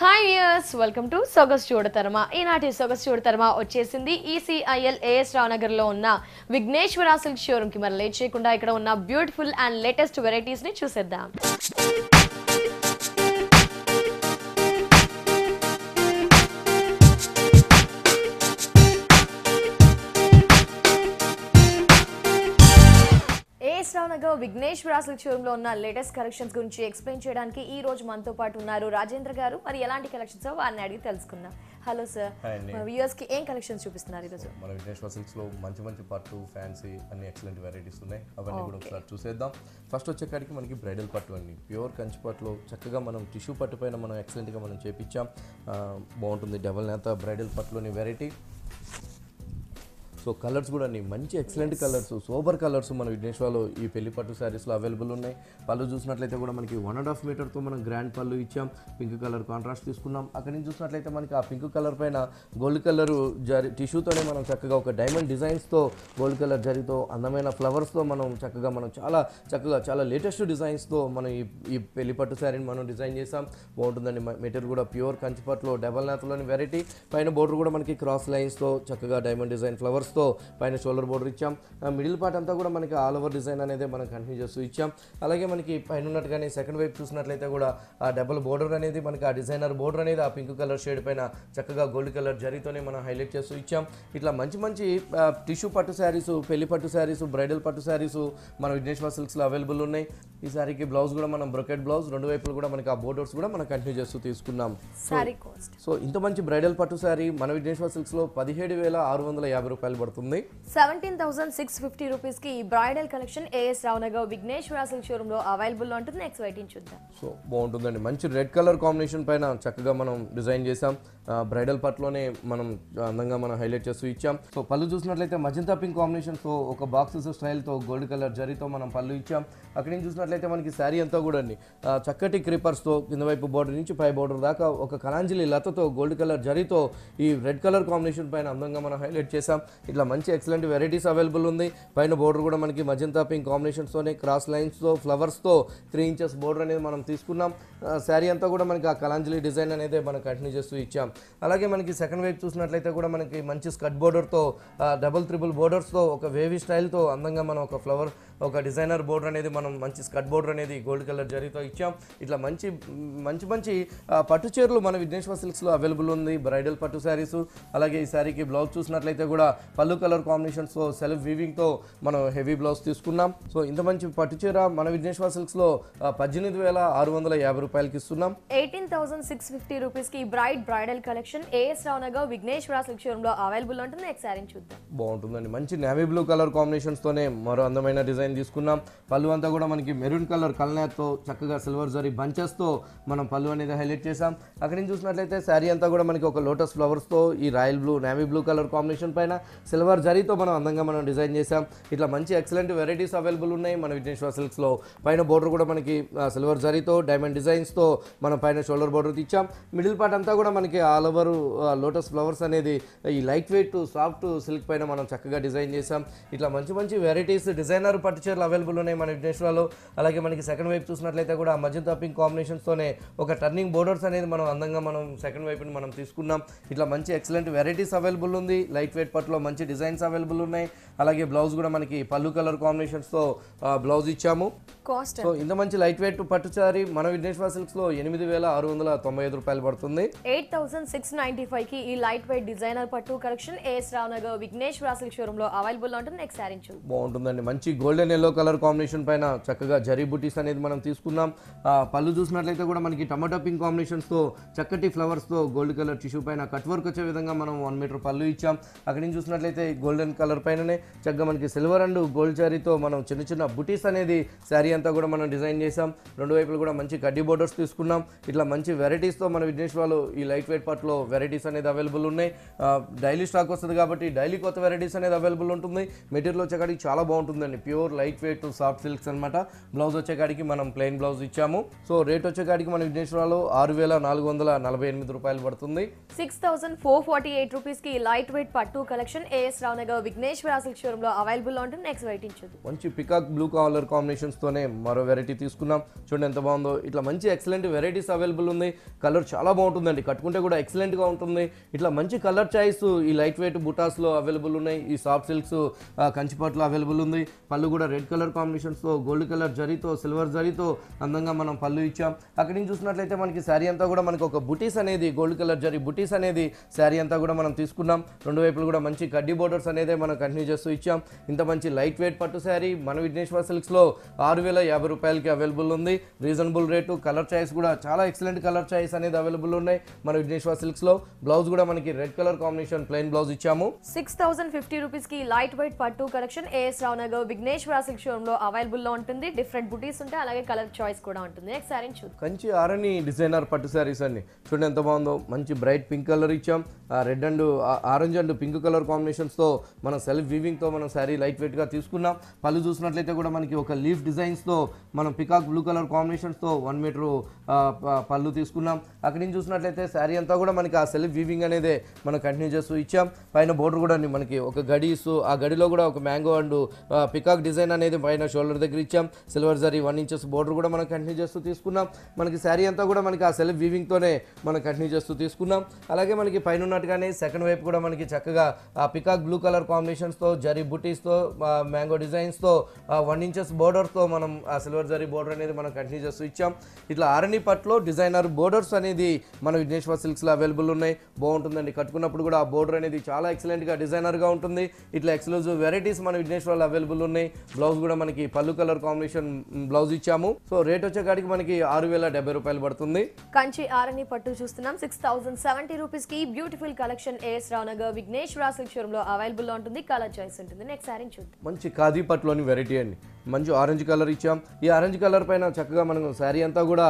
Hi viewers welcome to Sogas Chudatarama ఈనాటి సొగస్ చూడతరమ వచ్చేసింది ECIL as రావునగర్లో ఉన్న విఘ్నేశ్వర సిల్క్ షోరూమ్కి. మరి లేట్ చేయకుండా ఇక్కడ ఉన్న బ్యూటిఫుల్ అండ్ లేటెస్ట్ వెరైటీస్ని చూసేద్దాం. సిల్క్ షోరూమ్లో ఉన్న లేటెస్ట్ కలెక్షన్స్ గురించి ఎక్స్ప్లెయిన్ చేయడానికి ఈ రోజు మనతో పాటు ఉన్నారు రాజేంద్ర గారు. మరి ఎలాంటి కలెక్షన్స్ వారిని అడిగి తెలుసుకుందాం. Hello sir. వ్యూయర్స్కి ఏం కలెక్షన్స్ చూపిస్తున్నారు ఈరోజు మన విఘ్నేశ్వర సిల్క్స్లో మంచి మంచి పట్టు ఫ్యాన్సీ అన్ని ఎక్సలెంట్ వెరైటీస్ ఉన్నాయి. అవన్నీ కూడా ఒకసారి చూసేద్దాం. ఫస్ట్ వచ్చేకాడికి మనకి బ్రైడల్ పట్టు అండి. ప్యూర్ కంచి పట్టులో చక్కగా మనం టిష్యూ పట్టు పైన మనం excellent గా మనం చేపించాం. బాగుంటుంది డబల్ నేత బ్రైడల్ పట్టులోని వెరైటీ సో కలర్స్ కూడా అన్ని మంచి ఎక్సలెంట్ కలర్స్ సూపర్ కలర్స్ మన విఘ్నేశ్వర్లో ఈ పెళ్ళి పట్టు శారీస్లో అవైలబుల్ ఉన్నాయి. పళ్ళు చూసినట్లయితే కూడా మనకి వన్ అండ్ హాఫ్ మీటర్తో మనం గ్రాండ్ పళ్ళు ఇచ్చాం. పింక్ కలర్ కాంట్రాస్ట్ తీసుకున్నాం. అక్కడి నుంచి చూసినట్లయితే మనకి ఆ పింక్ కలర్ పైన గోల్డ్ కలర్ జరి టిష్యూతోనే మనం చక్కగా ఒక డైమండ్ డిజైన్స్తో గోల్డ్ కలర్ జరితో అందమైన ఫ్లవర్స్తో మనం చక్కగా మనం చాలా చక్కగా చాలా లేటెస్ట్ డిజైన్స్తో మనం ఈ ఈ పెళ్ళి పట్టు శారీని మనం డిజైన్ చేసాం బాగుంటుందండి. మెటీరియల్ కూడా ప్యూర్ కంచిపట్లో డబల్ నేతలోని వెరైటీ పైన బోర్డర్ కూడా మనకి క్రాస్ లైన్స్తో చక్కగా డైమండ్ డిజైన్ ఫ్లవర్స్తో పైన షోల్డర్ బోర్డర్ ఇచ్చాం. మిడిల్ పార్ట్ అంతా కూడా మనకి ఆల్ ఓవర్ డిజైన్ అనేది మనం కంటిన్యూ చేస్తూ ఇచ్చాం. అలాగే మనకి పైన ఉన్నట్టుగానే సెకండ్ వైపు చూసినట్లయితే కూడా ఆ డబుల్ బోర్డర్ అనేది మనకి ఆ డిజైనర్ బోర్డర్ అనేది ఆ పింక్ కలర్ షేడ్ పైన చక్కగా గోల్డ్ కలర్ జరీతోనే మనం హైలైట్ చేస్తూ ఇచ్చాం. ఇట్లా మంచి మంచి టిష్యూ పట్టు శారీస్ పెళ్ళి పట్టు శారీస్ బ్రైడల్ పట్టు శారీస్ మన విఘ్నేశ్వర సిల్క్స్లో అవైలబుల్ ఉన్నాయి. ఈ శారీకి బ్లౌజ్ కూడా మనం బ్రొకెట్ బ్లౌజ్ రెండు వైపులు కూడా మనకి ఆ బోర్డర్స్ కూడా మనం కంటిన్యూ చేస్తూ తీసుకున్నాం. సారీ కాస్ట్ సో ఇంత మంచి బ్రైడల్ పట్టు శారీ మన విఘ్నేశ్వర సిల్క్స్లో పదిహేడు వేల ఆరు వందల యాభై రూపాయలు పడుతుంది. సెవెంటీన్ థౌసండ్ సిక్స్ ఫిఫ్టీ రూపీస్కి ఈ bridal collection AS Raonagar Vighneshwara silk షోరూమ్లో available ఉంటుంది. నెక్స్ట్ వెయిటింగ్ చూద్దాం. సో బాగుంటుందండి. మంచి రెడ్ కలర్ కాంబినేషన్ పైన చక్కగా మనం డిజైన్ చేసాం బ్రైడల్ పట్లోనే మనం అందంగా మనం హైలైట్ చేస్తూ ఇచ్చాం. సో పళ్ళు చూసినట్లయితే మజంతా పింక్ కాంబినేషన్తో ఒక బాక్సెస్ స్టైల్తో గోల్డ్ కలర్ జరీతో మనం పళ్ళు ఇచ్చాం. అక్కడి నుంచి చూసినట్లయితే మనకి శారీ అంతా కూడా అండి. చక్కటి క్రిపర్స్తో కింద వైపు బోర్డర్ నుంచి పై బోర్డర్ దాకా ఒక కలాంజలి లతతో గోల్డ్ కలర్ జరీతో ఈ రెడ్ కలర్ కాంబినేషన్ పైన అందంగా మనం హైలైట్ చేసాం ఇట్లా మంచి ఎక్సలెంట్ వెరైటీస్ అవైలబుల్ ఉంది. పైన బోర్డర్ కూడా మనకి మజంతా పింక్ కాంబినేషన్స్తోనే క్రాస్ లైన్స్తో ఫ్లవర్స్తో త్రీ ఇంచెస్ బోర్డర్ అనేది మనం తీసుకున్నాం. శారీ అంతా కూడా మనకి ఆ కలాంజలి డిజైన్ అనేది మనం కంటిన్యూ చేస్తూ ఇచ్చాం. అలాగే మనకి సెకండ్ వైపు చూసినట్లయితే కూడా మనకి మంచి స్కట్ బోర్డర్తో డబుల్ త్రిబుల్ బోర్డర్స్తో ఒక వేవీ స్టైల్తో అందంగా మనం ఒక ఫ్లవర్ ఒక డిజైనర్ బోర్డర్ అనేది మనం మంచి స్కట్ బోర్డర్ అనేది గోల్డ్ కలర్ జరీతో ఇచ్చాం. ఇట్లా మంచి మంచి మంచి పట్టు చీరలు మన విఘ్నేశ్వర సిల్క్స్లో అవైలబుల్ ఉంది. బ్రైడల్ పట్టు శారీస్ అలాగే ఈ శారీకి బ్లౌజ్ చూసినట్లయితే కూడా పళ్ళు కలర్ కాంబినేషన్స్తో సెల్ఫ్ వీవింగ్తో మనం హెవీ బ్లౌజ్ తీసుకున్నాం. సో ఇంత మంచి పట్టు చీర మన విఘ్నేశ్వర సిల్క్స్లో పద్దెనిమిది వేల ఆరు వందల యాభై రూపాయలకి ఇస్తున్నాం. ఎయిటీన్ థౌసండ్ సిక్స్ ఫిఫ్టీ రూపీస్కి ఈ bride bridal collection AS Raonagar Vighneshwara silk షోరూమ్లో available ఉంటుంది. నెక్స్ట్ శారీని చూద్దాం. బాగుంటుందండి. మంచి నేవీ బ్లూ కలర్ కాంబినేషన్స్తోనే మరో అందమైన డిజైన్ తీసుకున్నాం. పళ్ళు అంతా కూడా మనకి మెరూన్ కలర్ కల్నాథ్తో చక్కగా సిల్వర్ జరీ బంచెస్తో మనం పళ్ళు అనేది హైలైట్ చేసాం అక్కడి నుంచి చూసినట్లయితే శారీ అంతా కూడా మనకి ఒక లోటస్ ఫ్లవర్స్తో ఈ royal blue navy blue colour combination పైన సిల్వర్ జరీతో మనం అందంగా మనం డిజైన్ చేసాం ఇట్లా మంచి ఎక్సలెంట్ వెరైటీస్ అవైలబుల్ ఉన్నాయి. మన విఘ్నేశ్వర సిల్క్స్లో పైన బోర్డర్ కూడా మనకి సిల్వర్ జరీతో డైమండ్ డిజైన్స్తో మనం పైన షోల్డర్ బోర్డర్ ఇచ్చాం మిడిల్ పార్ట్ అంతా కూడా మనకి ఆల్ ఓవర్ లోటస్ ఫ్లవర్స్ అనేది ఈ లైట్ వెయిట్ సాఫ్ట్ సిల్క్ పైన మనం చక్కగా డిజైన్ చేసాం ఇట్లా మంచి మంచి వెరైటీస్ డిజైనర్ పట్టు చీరలు అవైలబుల్ ఉన్నాయి మన విఘ్నేశ్వరలో అలాగే మనకి సెకండ్ వైపు చూసినట్లయితే కూడా మధ్యంతా పింక్ కాంబినేషన్స్తోనే ఒక టర్నింగ్ బోర్డర్స్ అనేది మనం అందంగా మనం సెకండ్ వైపుని మనం తీసుకున్నాం. ఇట్లా మంచి ఎక్సలెంట్ వెరైటీస్ అవైలబుల్ ఉంది. లైట్ వెయిట్ పట్టులో మంచి డిజైన్స్ అవైలబుల్ ఉన్నాయి. అలాగే బ్లౌజ్ కూడా మనకి పళ్ళు కలర్ కాంబినేషన్స్తో బ్లౌజ్ ఇచ్చాము. కాస్ట్ సో ఇంత మంచి లైట్ వెయిట్ పట్టు చారీ మన విఘ్నేశ్వర సిల్క్స్లో ఎనిమిది వేల ఆరు వందల తొంభై ఐదు రూపాయలు పడుతుంది. ఎయిట్ థౌసండ్ సిక్స్ నైన్టీ ఫైవ్కి ఈ లైట్ వెయిట్ డిజైనర్ పట్టు collection as Rao Nagar Vighneshwara silk షోరూమ్లో అవైలబుల్ ఉంటుంది. నెక్స్ట్ చూద్దాం బాగుంటుందండి. మంచి గోల్డెన్ ఎల్లో కలర్ కాంబినేషన్ పైన చక్కగా జరీ బుటీస్ అనేది మనం తీసుకున్నాం ఆ, పళ్ళు చూసినట్లయితే కూడా మనకి టమాటో పింక్ కాంబినేషన్స్తో చక్కటి ఫ్లవర్స్తో గోల్డ్ కలర్ టిష్యూ పైన కట్ వర్క్ వచ్చే విధంగా మనం వన్ మీటర్ పళ్ళు ఇచ్చాం. అక్కడి నుంచి చూసినట్లయితే గోల్డెన్ కలర్ పైననే చక్కగా మనకి సిల్వర్ అండ్ గోల్డ్ జరీతో మనం చిన్న చిన్న బుటీస్ అనేది శారీ అంతా కూడా మనం డిజైన్ చేసాం రెండు వైపులు కూడా మంచి కడ్డీ బోర్డర్స్ తీసుకున్నాం. ఇట్లా మంచి వెరైటీస్తో మన విఘ్నేశ్వర్లో ఈ లైట్ వెయిట్ పట్లో వెరైటీస్ అనేది అవైలబుల్ ఉన్నాయి. డైలీ స్టాక్ వస్తుంది కాబట్టి డైలీ కొత్త వెరైటీస్ అనేది అవైలబుల్ ఉంటుంది. మెటీరియల్ వచ్చేకాడికి చాలా బాగుంటుందండి. Pure light weight soft silks అనమాట బ్లౌజ్ వచ్చేకాడికి మనం ప్లెయిన్ బ్లౌజ్ ఇచ్చాము. సో రేట్ వచ్చేకాడికి మన విఘ్నేశ్వరాలు ఆరు వేల నాలుగు వందల నలభై ఎనిమిది రూపాయలు పడుతుంది. Six thousand four forty eight రూపీస్కి లైట్ వెయిట్ పట్టు collection AS Rao Nagar Vigneshwara silk షోరూమ్లో available ఉంటుంది నెక్స్ట్ వెయిట్ ఇచ్చేది మంచి పికాక్ బ్లూ కలర్ కాంబినేషన్స్తోనే మరో వెరైటీ తీసుకున్నాం చూడండి ఎంత బాగుందో. ఇట్లా మంచి ఎక్సలెంట్ వెరైటీస్ అవైలబుల్ ఉంది. కలర్ చాలా బాగుంటుందండి. కట్టుకుంటే కూడా ఎక్సలెంట్గా ఉంటుంది. ఇట్లా మంచి కలర్ చాయిస్ ఈ లైట్ వెయిట్ బుటాస్లో అవైలబుల్ ఉన్నాయి. ఈ సాఫ్ట్ సిల్క్స్ కంచిపట్లో అవైలబుల్ ఉంది. పళ్ళు కూడా రెడ్ కలర్ కాంబినేషన్స్తో గోల్డ్ కలర్ జరీతో సిల్వర్ జరీతో అందంగా మనం పళ్ళు ఇచ్చాం. అక్కడి నుంచి చూసినట్లయితే మనకి శారీ అంతా కూడా మనకి ఒక బుటీస్ అనేది గోల్డ్ కలర్ జరీ బుటీస్ అనేది శారీ అంతా కూడా మనం తీసుకున్నాం. రెండు వైపులు కూడా మంచి కడ్డీ బోర్డర్స్ అనేది మనం కంటిన్యూ చేస్తూ ఇచ్చాం. ఇంత మంచి లైట్ వెయిట్ పట్టు శారీ మన విఘ్నేశ్వర సిల్క్స్లో ఆరు వేల యాభై రూపాయలకి అవైలబుల్ ఉంది. రీజనబుల్ రేటు కలర్ చాయిస్ కూడా చాలా ఎక్సలెంట్ కలర్ చాయిస్ అనేది అవైలబుల్ ఉన్నాయి మన విఘ్నేశ్వర సిల్క్స్లో. బ్లౌజ్ కూడా మనకి red colour combination plain blouse ఇచ్చాము. సిక్స్ థౌసండ్ ఫిఫ్టీ రూపీస్కి లైట్ వెయిట్ పట్టు collection AS Rao Nagar Vigneshwara silk షోరూమ్లో అవైలబుల్లో ఉంటుంది. డిఫరెంట్ బుటీస్ ఉంటాయి. అలాగే కలర్ చాయిస్ కూడా ఉంటుంది. నెక్స్ట్ సారీ చూద్దాం. కంచి ఆరని డిజైనర్ పట్టు శారీస్ అన్ని చూడండి ఎంత బాగుందో. మంచి బ్రైట్ పింక్ కలర్ ఇచ్చాం. Red and orange and pink colour కాంబినేషన్స్తో మనం సెల్ఫ్ వీవింగ్తో మనం శారీ లైట్ వెయిట్గా తీసుకున్నాం. పళ్ళు చూసినట్లయితే కూడా మనకి ఒక లీఫ్ డిజైన్స్తో మనం పికాక్ బ్లూ కలర్ కాంబినేషన్స్తో వన్ మీటర్ పళ్ళు తీసుకున్నాం. అక్కడి నుంచి చూసినట్లయితే శారీ అంతా కూడా మనకి ఆ సెల్ఫ్ వీవింగ్ అనేది మనం కంటిన్యూ చేస్తూ ఇచ్చాం. పైన బోర్డర్ కూడా మనకి ఒక గడి ఇస్తూ ఆ గడిలో కూడా ఒక మ్యాంగో అండ్ పికాక్ డిజైన్ అనేది పైన షోల్డర్ దగ్గర ఇచ్చాం. Silver zari one inches border కూడా మనం కంటిన్యూ చేస్తూ తీసుకున్నాం. మనకి శారీ అంతా కూడా మనకి ఆ సెల్ఫ్ వీవింగ్తోనే మనం కంటిన్యూ చేస్తూ తీసుకున్నాం. అలాగే మనకి పైన ఉన్నట్టుగానే సెకండ్ వైపు కూడా మనకి చక్కగా ఆ పికాక్ బ్లూ కలర్ కాంబినేషన్స్తో జరీ బుటీస్తో మ్యాంగో డిజైన్స్తో వన్ ఇంచెస్ బోర్డర్తో మనం ఆ సిల్వర్ జరీ బోర్డర్ అనేది మనం కంటిన్యూ చేస్తూ ఇచ్చాం. ఇట్లా ఆరణి పట్లో డిజైనర్ బోర్డర్స్ అనేది మన విఘ్నేశ్వర సిల్క్స్లో అవైలబుల్ ఉన్నాయి. బాగుంటుందండి. కట్టుకున్నప్పుడు కూడా ఆ బోర్డర్ అనేది చాలా ఎక్సలెంట్గా డిజైనర్గా ఉంటుంది. ఇట్లా ఎక్స్క్లూజివ్ వెరైటీస్ మన విఘ్నేశ్వర్లో అవైలబుల్ ఉన్నాయి. బ్లౌజ్ కూడా మనకి పళ్ళు కలర్ కాంబినేషన్ బ్లౌజ్ ఇచ్చాము. సో రేట్ వచ్చేకాడికి మనకి ఆరు వేల డెబ్బై రూపాయలు పడుతుంది. కంచి ఆరణి పట్టు చూస్తున్నాం. సిక్స్ థౌసండ్ సెవెంటీ రూపీస్కి beautiful collection AS Rao Nagar Vigneshwara silk షోరూమ్లో అవైలబుల్లో ఉంటుంది. కలర్ చాయిస్ ఉంటుంది. నెక్స్ట్ సారీ చూద్దాం. మంచి ఖాదీ పట్టులోని వెరైటీ అండి. మంచి ఆరెంజ్ కలర్ ఇచ్చాం. ఈ ఆరెంజ్ కలర్ పైన చక్కగా మనం శారీ అంతా కూడా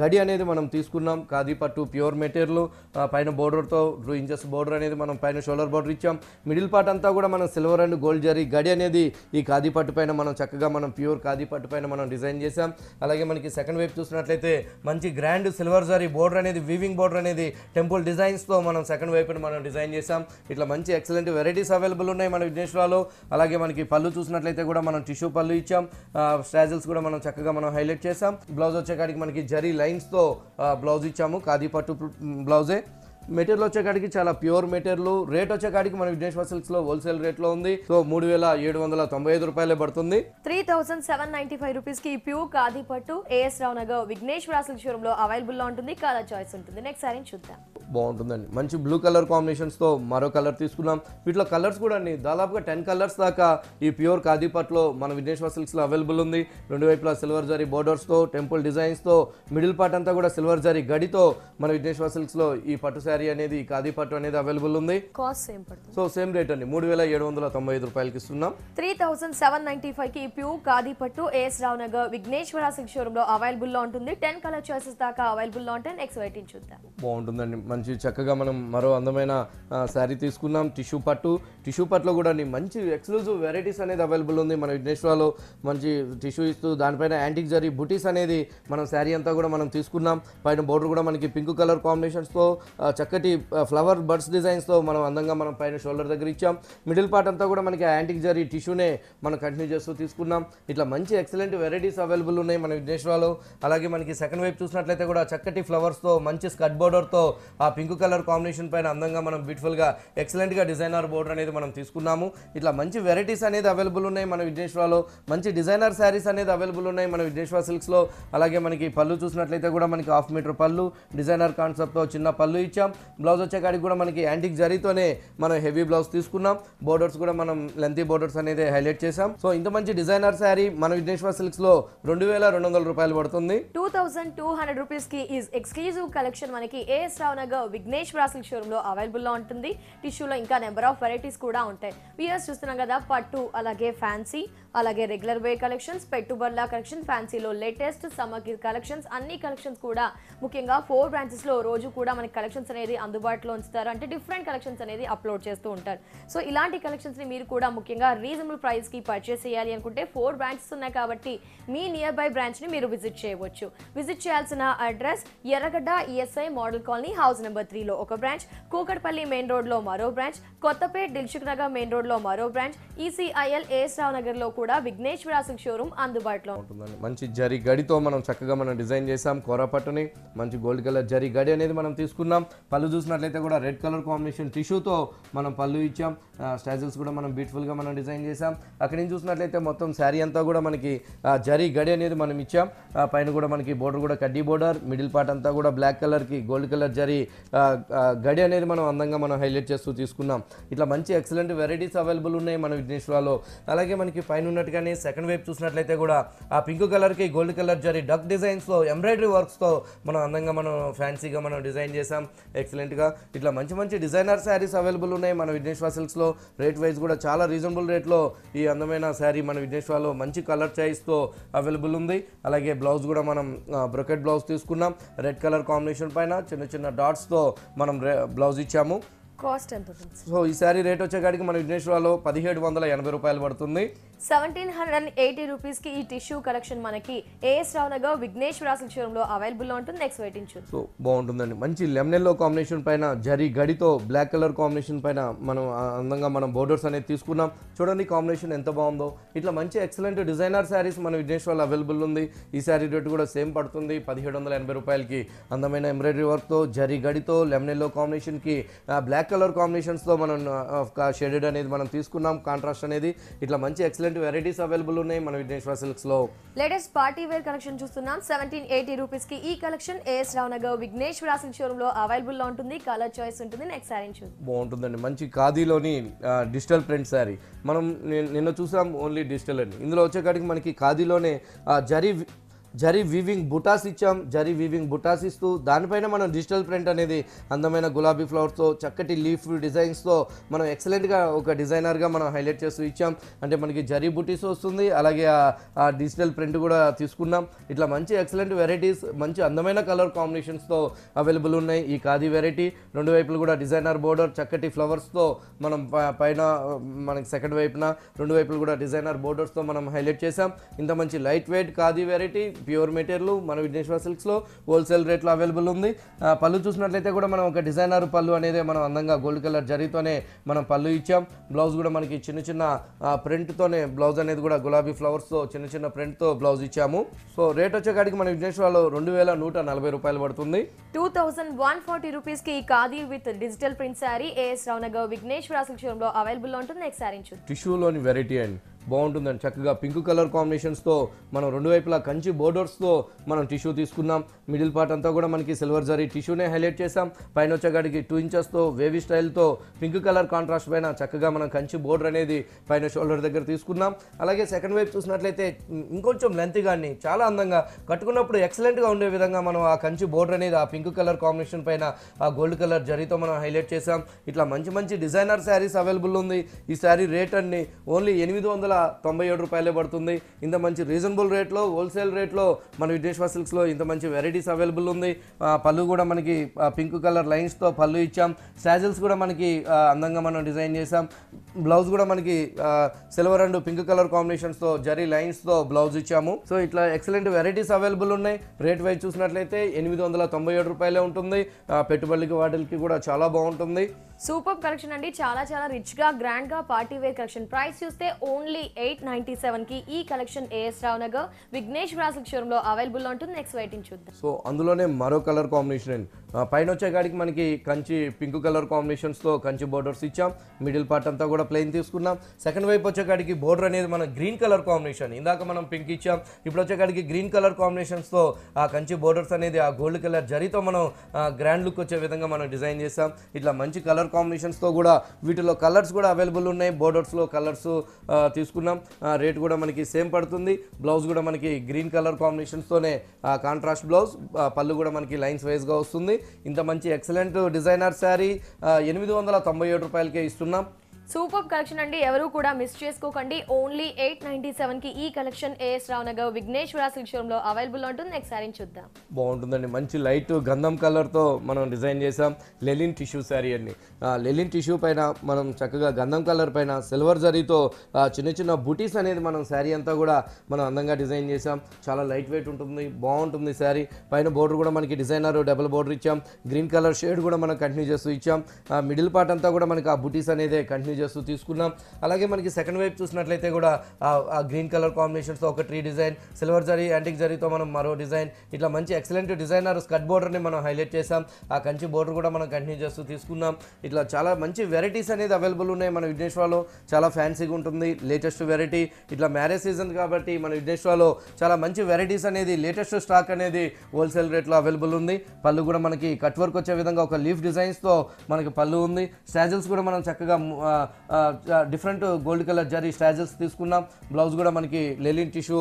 గడి అనేది మనం తీసుకున్నాం. ఖాదీ పట్టు ప్యూర్ మెటీరియల్ పైన బోర్డర్తో టూ ఇంచెస్ బోర్డర్ అనేది మనం పైన షోల్డర్ బోర్డర్ ఇచ్చాం. మిడిల్ పార్ట్ అంతా కూడా మనం సిల్వర్ అండ్ గోల్డ్ జరీ గడి అనేది ఈ ఖాదీ పట్టు పైన మనం చక్కగా మనం ప్యూర్ ఖాదీ పట్టు పైన మనం డిజైన్ చేసాం అలాగే మనకి సెకండ్ వైపు చూసినట్లయితే మంచి గ్రాండ్ సిల్వర్ జరీ బోర్డర్ అనేది వీవింగ్ బోర్డర్ అనేది టెంపుల్ డిజైన్స్తో మనం సెకండ్ వైపుని మనం డిజైన్ చేసాం ఇట్లా మంచి ఎక్సలెంట్ వెరైటీస్ అవైలబుల్ ఉన్నాయి మన విఘ్నేశ్వరాలో. అలాగే మనకి పళ్ళు చూసినట్లయితే కూడా మనం టిష్యూ పళ్ళు ఇచ్చాం. స్టాజిల్స్ కూడా మనం చక్కగా మనం హైలైట్ చేసాం బ్లౌజ్ వచ్చేకాడికి మనకి జరీ లైన్స్తో బ్లౌజ్ ఇచ్చాము. ఖాదీ పట్టు బ్లౌజే. మెటీరియల్ వచ్చేకాడికి చాలా ప్యూర్ మెటీరియల్. రేట్ వచ్చేకాడికి మన విఘ్నేశ్వర సిల్క్స్లో హోల్సేల్ రేట్లో ఉంది. సో మూడు వేల ఏడు వందల తొంభై ఐదు రూపాయలే పడుతుంది. Three thousand seven ninety five రూపీస్కి ప్యూర్ ఖాదీ పట్టు ఏఎస్ రావు నగర్ విఘ్నేశ్వర సిల్క్ షోరూమ్లో అవైలబుల్లో ఉంటుంది. కలర్ చాయిస్ ఉంటుంది. నెక్స్ట్ సారీ చూద్దాం. బాగుంటుందండి. మంచి బ్లూ కలర్ కాంబినేషన్స్తో మరో కలర్ తీసుకున్నాం వీటిలో కలర్స్ కూడా అండి. దాదాపుగా టెన్ కలర్స్ దాకా ఈ ప్యూర్ కాదీపట్లో మన విఘ్నేశ్వర సిల్క్స్లో అవైలబుల్ ఉంది. రెండు వైపులా సిల్వర్ జరీ బోర్డర్స్తో టెంపుల్ డిజైన్స్తో మిడిల్ పార్ట్ అంతా కూడా సిల్వర్ జరీ గడితో మన విఘ్నేశ్వర సిల్క్స్లో ఈ పట్టు శారీ అనేది ఈ ఖాదీ పట్టు అనేది అవైలబుల్ ఉంది. కాస్ట్ సేమ్ పడుతుంది. సో సేమ్ రేట్ అండి. మూడు వేల ఏడు వందల తొంభై ఐదు రూపాయలకి ఇస్తున్నాం. త్రీ థౌసండ్ సెవెన్ నైన్టీ ఫైవ్కి ప్యూర్ ఖాదీ పట్టు ఏఎస్ రావు నగర్ విఘ్నేశ్వర సిల్క్ షోరూమ్లో అవైలబుల్లో ఉంటుంది. టెన్ కలర్ చాయిసెస్ దాకా అవైలబుల్లో ఉంటాయి నెక్స్ట్ వెయిటింగ్ చూద్దాం. బాగుంటుందండి. మంచి చక్కగా మనం మరో అందమైన శారీ తీసుకున్నాం. టిష్యూ పట్టు. టిష్యూ పట్టులో కూడా మంచి ఎక్స్క్లూజివ్ వెరైటీస్ అనేది అవైలబుల్ ఉంది. మన విఘ్నేశ్వరాలో మంచి టిష్యూ ఇస్తూ దానిపైన యాంటిక్ జరీ బుటీస్ అనేది మనం శారీ అంతా కూడా మనం తీసుకున్నాం. పైన బోర్డర్ కూడా మనకి పింక్ కలర్ కాంబినేషన్స్తో చక్కటి ఫ్లవర్ బర్డ్స్ డిజైన్స్తో మనం అందంగా మనం పైన షోల్డర్ దగ్గర ఇచ్చాం. మిడిల్ పార్ట్ అంతా కూడా మనకి యాంటిక్ జరీ టిష్యూనే మనం కంటిన్యూ చేస్తూ తీసుకున్నాం. ఇట్లా మంచి ఎక్సలెంట్ వెరైటీస్ అవైలబుల్ ఉన్నాయి మన విఘ్నేశ్వరాలో. అలాగే మనకి సెకండ్ వైపు చూసినట్లయితే కూడా చక్కటి ఫ్లవర్స్తో మంచి స్కట్ బోర్డర్తో ఆ పింక్ కలర్ కాంబినేషన్ పైన అందంగా మనం బ్యూటిఫుల్గా ఎక్సలెంట్గా డిజైనర్ బోర్డర్ అనేది మనం తీసుకున్నాము. ఇట్లా మంచి వెరైటీస్ అనేది అవైలబుల్ ఉన్నాయి మన విఘ్నేశ్వరాలో. మంచి డిజైనర్ శారీస్ అనేది అవైలబుల్ ఉన్నాయి మన విఘ్నేశ్వర సిల్క్స్లో అలాగే మనకి పళ్ళు చూసినట్లయితే కూడా మనకి హాఫ్ మీటర్ పళ్ళు డిజైనర్ కాన్సెప్ట్తో చిన్న పళ్ళు ఇచ్చాం. బ్లౌజ్ వచ్చేకాడికి కూడా మనకి యాంటిక్ జరీతోనే మనం హెవీ బ్లౌజ్ తీసుకున్నాం. బోర్డర్స్ కూడా మనం లెంతీ బోర్డర్స్ అనేది హైలైట్ చేసాం సో ఇంత మంచి డిజైనర్ శారీ మన విఘ్నేశ్వర సిల్క్స్లో రెండు వేల రెండు వందల రూపాయలు పడుతుంది. టూ థౌసండ్ టూ హండ్రెడ్ రూపీస్కి ఈజ్ ఎక్స్క్లూజివ్ కలెక్షన్ మనకి ఏఎస్ రావు నగర్ విఘ్నేశ్వర సిల్క్ షోరూమ్లో అవైలబుల్లో ఉంటుంది. టిష్యూలో ఇంకా నెంబర్ ఆఫ్ వెరైటీస్ కూడా ఉంటాయి. వియర్స్ చూస్తున్నాం కదా పట్టు అలాగే ఫ్యాన్సీ అలాగే రెగ్యులర్ వే కలెక్షన్స్ పెట్టుబడుల కలెక్షన్ ఫ్యాన్సీలో లేటెస్ట్ సమ్మర్ కలెక్షన్స్ అన్ని కలెక్షన్స్ కూడా ముఖ్యంగా ఫోర్ బ్రాంచెస్లో రోజు కూడా మనకి కలెక్షన్స్ అనేది అందుబాటులో ఉంచుతారు. అంటే డిఫరెంట్ కలెక్షన్స్ అనేది అప్లోడ్ చేస్తూ ఉంటారు. సో ఇలాంటి కలెక్షన్స్ని మీరు కూడా ముఖ్యంగా రీజనబుల్ ప్రైస్కి పర్చేస్ చేయాలి అనుకుంటే ఫోర్ బ్రాంచెస్ ఉన్నాయి కాబట్టి మీ నియర్ బై బ్రాంచ్ని మీరు విజిట్ చేయవచ్చు. విజిట్ చేయాల్సిన address Erragadda ESI model colony house number త్రీలో ఒక బ్రాంచ్ కూకట్పల్లి మెయిన్ రోడ్లో మరో బ్రాంచ్ కొత్తపేట్ దిల్సుఖ్ నగర్ మెయిన్ రోడ్లో మరో బ్రాంచ్ ఈసీఐఎల్ ఏఎస్ రావు నగర్లో కూడా విఘ్నేశ్వర సిల్క్ షోరూమ్ అందుబాటులో ఉంటుందండి. మంచి జరి గడితో మనం చక్కగా మనం డిజైన్ చేసాం కోరపట్టుని మంచి గోల్డ్ కలర్ జరి గడి అనేది మనం తీసుకున్నాం. పళ్ళు చూసినట్లయితే కూడా రెడ్ కలర్ కాంబినేషన్ టిష్యూతో మనం పళ్ళు ఇచ్చాం. స్టాజిల్స్ కూడా మనం బ్యూటిఫుల్గా మనం డిజైన్ చేసాం అక్కడి నుంచి చూసినట్లయితే మొత్తం శారీ అంతా కూడా మనకి ఆ, జరి గడి అనేది మనం ఇచ్చాం. ఆ, పైన కూడా మనకి బోర్డర్ కూడా కడ్డీ బోర్డర్ మిడిల్ పార్ట్ అంతా కూడా బ్లాక్ కలర్కి గోల్డ్ కలర్ జరి గడి అనేది మనం అందంగా మనం హైలైట్ చేస్తూ తీసుకున్నాం. ఇట్లా మంచి ఎక్సలెంట్ వెరైటీస్ అవైలబుల్ ఉన్నాయి మన విఘ్నేశ్వరాలో. అలాగే మనకి పైన ఉన్నట్టుగానే సెకండ్ వైపు చూసినట్లయితే కూడా ఆ పింక్ కలర్కి గోల్డ్ కలర్ జరి డక్ డిజైన్స్లో ఎంబ్రాయిడరీ వర్క్స్తో మనం అందంగా మనం ఫ్యాన్సీగా మనం డిజైన్ చేసాం ఎక్సలెంట్గా. ఇట్లా మంచి మంచి డిజైనర్ శారీస్ అవైలబుల్ ఉన్నాయి. మన విఘ్నేశ్వర సిల్క్స్లో రేట్ వైజ్ కూడా చాలా రీజనబుల్ రేట్లో ఈ అందమైన శారీ మన విఘ్నేశ్వర్లో మంచి కలర్ చాయిస్తో అవైలబుల్ ఉంది. అలాగే బ్లౌజ్ కూడా మనం బ్రొకెట్ బ్లౌజ్ తీసుకున్నాం. రెడ్ కలర్ కాంబినేషన్ పైన చిన్న చిన్న డాట్స్తో మనం బ్లౌజ్ ఇచ్చాము. కాస్ట్ ఎంత ఉంటుంది సో ఈ శారీ రేట్ వచ్చేకాడికి మన విఘ్నేశ్వరలో పదిహేడు వందల ఎనభై రూపాయలు పడుతుంది. సెవెంటీన్ హండ్రెడ్ అండ్ ఎయిటీ రూపీస్కి ఈ టిష్యూ కలెక్షన్ మనకి ఏఎస్ రావు నగర్ విఘ్నేశ్వర సిల్క్ షోరూమ్లో అవైలబుల్లో ఉంటుంది. నెక్స్ట్ వెయిటింగ్ చూద్దాం. సో బాగుంటుందండి. మంచి లెమనెల్లో కాంబినేషన్ పైన జరీ గడితో బ్లాక్ కలర్ కాంబినేషన్ పైన మనం అందంగా మనం బోర్డర్స్ అనేది తీసుకున్నాం. చూడండి కాంబినేషన్ ఎంత బాగుందో. ఇట్లా మంచి ఎక్సలెంట్ డిజైనర్ శారీస్ మన విఘ్నేశ్వర్లో అవైలబుల్ ఉంది. ఈ శారీ రేట్ కూడా సేమ్ పడుతుంది. పదిహేడు వందల ఎనభై రూపాయలకి అందమైన ఎంబ్రాయిడరీ వర్క్తో జరీ గడితో లెమనెల్లో కాంబినేషన్కి బ్లాక్ కలర్ కాంబినేషన్స్తో మనం షేడెడ్ అనేది మనం తీసుకున్నాం. కాంట్రాస్ట్ అనేది ఇట్లా మంచి ఎక్సలెంట్ వెరైటీస్ అవైలబుల్ ఉన్నాయి మన విఘ్నేశ్వర సిల్క్స్లో లేటెస్ట్ పార్టీ వేర్ కలెక్షన్ చూస్తున్నాం. సెవెంటీన్ ఎయిటీ రూపీస్కి ఈ collection AS Rao Nagar Vigneshwara silk షోరూమ్లో అవైలబుల్లో ఉంటుంది. కలర్ చాయిస్ ఉంటుంది. నెక్స్ట్ సారీ చూద్దాం. బాగుంటుందండి. మంచి ఖాదీలోని డిజిటల్ ప్రింట్ శారీ మనం నిన్న చూసాం ఓన్లీ డిజిటల్ అని. ఇందులో వచ్చేకాడికి మనకి ఖాదీలోనే జరీ జరీ వీవింగ్ బుటాస్ ఇచ్చాం జరీ వీవింగ్ బుటాస్ ఇస్తూ దానిపైన మనం డిజిటల్ ప్రింట్ అనేది అందమైన గులాబీ ఫ్లవర్స్తో చక్కటి లీఫ్ డిజైన్స్తో మనం ఎక్సలెంట్గా ఒక డిజైనర్గా మనం హైలైట్ చేస్తూ ఇచ్చాం. అంటే మనకి జరీ బుటీస్ వస్తుంది అలాగే ఆ- డిజిటల్ ప్రింట్ కూడా తీసుకున్నాం. ఇట్లా మంచి ఎక్సలెంట్ వెరైటీస్ మంచి అందమైన కలర్ కాంబినేషన్స్తో అవైలబుల్ ఉన్నాయి. ఈ ఖాదీ వెరైటీ రెండు వైపులు కూడా డిజైనర్ బోర్డర్ చక్కటి ఫ్లవర్స్తో మనం పైన మనకి సెకండ్ వైపున రెండు వైపులు కూడా డిజైనర్ బోర్డర్స్తో మనం హైలైట్ చేసాం ఇంత మంచి light weight khadi variety pure material మన విఘ్నేశ్వర సిల్క్స్లో హోల్సేల్ రేట్లో అవైలబుల్ ఉంది. పళ్ళు చూసినట్లయితే కూడా మనం ఒక డిజైనర్ పళ్ళు అనేది మనం అందంగా గోల్డ్ కలర్ జరీతోనే మనం పళ్ళు ఇచ్చాం. బ్లౌజ్ కూడా మనకి చిన్న చిన్న ప్రింట్తోనే బ్లౌజ్ అనేది కూడా గులాబీ ఫ్లవర్స్తో చిన్న చిన్న ప్రింట్తో బ్లౌజ్ ఇచ్చాము. సో రేట్ వచ్చేకాడికి మన విఘ్నేశ్వరలో రెండు వేల నూట నలభై రూపాయలు పడుతుంది. టూ థౌసండ్ వన్ ఫార్టీ రూపీస్కి ఈ khadi with digital print sari AS Rao Nagar Vigneshwara silk షోరూమ్లో అవైలబుల్లో ఉంటుంది. నెక్స్ట్ సారీ చూద్దాం. టిష్యూలోని వెరైటీ అండి బాగుంటుందండి. చక్కగా పింక్ కలర్ కాంబినేషన్స్తో మనం రెండు వైపులా కంచి బోర్డర్స్తో మనం టిష్యూ తీసుకున్నాం. మిడిల్ పార్ట్ అంతా కూడా మనకి సిల్వర్ జరీ టిష్యూనే హైలైట్ చేసాం పైన వచ్చేకాడికి టూ ఇంచెస్తో వేవీ స్టైల్తో పింక్ కలర్ కాంట్రాస్ట్ పైన చక్కగా మనం కంచి బోర్డర్ అనేది పైన షోల్డర్ దగ్గర తీసుకున్నాం. అలాగే సెకండ్ వైపు చూసినట్లయితే ఇంకొంచెం లెంత్ కానీ చాలా అందంగా కట్టుకున్నప్పుడు ఎక్సలెంట్గా ఉండే విధంగా మనం ఆ కంచి బోర్డర్ అనేది ఆ పింక్ కలర్ కాంబినేషన్ పైన ఆ గోల్డ్ కలర్ జరీతో మనం హైలైట్ చేసాం ఇట్లా మంచి మంచి డిజైనర్ శారీస్ అవైలబుల్ ఉంది. ఈ శారీ రేట్ అన్ని ఓన్లీ ఎనిమిది వందల తొంభై ఏడు రూపాయలే పడుతుంది. ఇంత మంచి రీజనబుల్ రేట్లో హోల్సేల్ రేట్లో మన విఘ్నేశ్వర సిల్క్స్లో ఇంత మంచి వెరైటీస్ అవైలబుల్ ఉంది. ఆ, పళ్ళు కూడా మనకి పింక్ కలర్ లైన్స్తో పళ్ళు ఇచ్చాం. శాజిల్స్ కూడా మనకి అందంగా మనం డిజైన్ చేసాం బ్లౌజ్ కూడా మనకి సిల్వర్ అండ్ పింక్ కలర్ కాంబినేషన్స్తో జరీ లైన్స్తో బ్లౌజ్ ఇచ్చాము. సో ఇట్లా ఎక్సలెంట్ వెరైటీస్ అవైలబుల్ ఉన్నాయి. రేట్ వైజ్ చూసినట్లయితే ఎనిమిది వందల తొంభై ఏడు రూపాయలే ఉంటుంది. ఆ, పెట్టుబడికి వాటికి కూడా చాలా బాగుంటుంది. సూపర్ కలెక్షన్ అండి. చాలా చాలా రిచ్గా గ్రాండ్గా పార్టీ వేర్ కలెక్షన్. ప్రైస్ చూస్తే ఓన్లీ ఎయిట్ నైన్టీ సెవెన్కి ఈ కలెక్షన్ ఏఎస్ రావు నగర్ విఘ్నేష్ రాసిక్ షోరూమ్లో అవైలబుల్ ఉంటుంది. నెక్స్ట్ వెయిటింగ్ చూద్దాం. సో అందులోనే మరో కలర్ కాంబినేషన్ అండి. పైన వచ్చే కాడికి మనకి కంచి పింక్ కలర్ కాంబినేషన్స్తో కంచి బోర్డర్స్ ఇచ్చాం. మిడిల్ పార్ట్ అంతా కూడా ప్లెయిన్ తీసుకున్నాం. సెకండ్ వైపు వచ్చే కాడికి బోర్డర్ అనేది మన గ్రీన్ కలర్ కాంబినేషన్. ఇందాక మనం పింక్ ఇచ్చాం. ఇప్పుడు వచ్చే కాడికి గ్రీన్ కలర్ కాంబినేషన్స్తో ఆ కంచి బోర్డర్స్ అనేది ఆ గోల్డ్ కలర్ జరీతో మనం గ్రాండ్ లుక్ వచ్చే విధంగా మనం డిజైన్ చేసాం ఇట్లా మంచి కలర్ కాంబినేషన్స్తో కూడా వీటిలో కలర్స్ కూడా అవైలబుల్ ఉన్నాయి. బోర్డర్స్లో కలర్స్ తీసుకున్నాం. రేట్ కూడా మనకి సేమ్ పడుతుంది. బ్లౌజ్ కూడా మనకి గ్రీన్ కలర్ కాంబినేషన్స్తోనే కాంట్రాస్ట్ బ్లౌజ్ పళ్ళు కూడా మనకి లైన్స్ వైజ్గా వస్తుంది. ఇంత మంచి ఎక్సలెంట్ డిజైనర్ శారీ ఎనిమిది వందల తొంభై ఏడు రూపాయలకే ఇస్తున్నాం. సూపర్ కలెక్షన్ అండి ఎవరు కూడా మిస్ చేసుకోకండి. ఓన్లీ ఎయిట్ నైన్టీ సెవెన్కి ఈ collection AS Rao Nagar Vigneshwara silk షోరూంలో అవైలబుల్ ఉంటుంది. నెక్స్ట్ సారీ చూద్దాం. బాగుంటుందండి. మంచి లైట్ గంధం కలర్తో మనం డిజైన్ చేసాం లెలిన్ టిష్యూ శారీ అండి. లెలిన్ టిష్యూ పైన మనం చక్కగా గంధం కలర్ పైన సిల్వర్ జరీతో చిన్న చిన్న బుటీస్ అనేది మనం శారీ అంతా కూడా మనం అందంగా డిజైన్ చేసాం చాలా లైట్ వెయిట్ ఉంటుంది బాగుంటుంది శారీ పైన బోర్డర్ కూడా మనకి డిజైనర్ డబుల్ బోర్డర్ ఇచ్చాం. గ్రీన్ కలర్ షేడ్ కూడా మనం కంటిన్యూ చేస్తూ ఇచ్చాం. మిడిల్ పార్ట్ అంతా కూడా మనకి ఆ బుటీస్ అనేది కంటిన్యూ చేస్తూ తీసుకున్నాం. అలాగే మనకి సెకండ్ వైపు చూసినట్లయితే కూడా ఆ- గ్రీన్ కలర్ కాంబినేషన్స్తో ఒక tree design silver zari antique జరీతో మనం మరో డిజైన్ ఇట్లా మంచి ఎక్సలెంట్ డిజైనర్ స్కట్ బోర్డర్ని మనం హైలైట్ చేసాం ఆ కంచి బోర్డర్ కూడా మనం కంటిన్యూ చేస్తూ తీసుకున్నాం. ఇట్లా చాలా మంచి వెరైటీస్ అనేది అవైలబుల్ ఉన్నాయి మన విఘ్నేశ్వరలో. చాలా ఫ్యాన్సీగా ఉంటుంది లేటెస్ట్ వెరైటీ ఇట్లా మ్యారేజ్ సీజన్ కాబట్టి మన విఘ్నేశ్వరలో చాలా మంచి వెరైటీస్ అనేది లేటెస్ట్ స్టాక్ అనేది హోల్సేల్ రేట్లో అవైలబుల్ ఉంది. పళ్ళు కూడా మనకి కట్ వర్క్ వచ్చే విధంగా ఒక లీఫ్ డిజైన్స్తో మనకి పళ్ళు ఉంది. స్టాజిల్స్ కూడా మనం చక్కగా డిఫరెంట్ గోల్డ్ కలర్ జరీ స్టాజిల్స్ తీసుకున్నాం. బ్లౌజ్ కూడా మనకి లెలిన్ టిష్యూ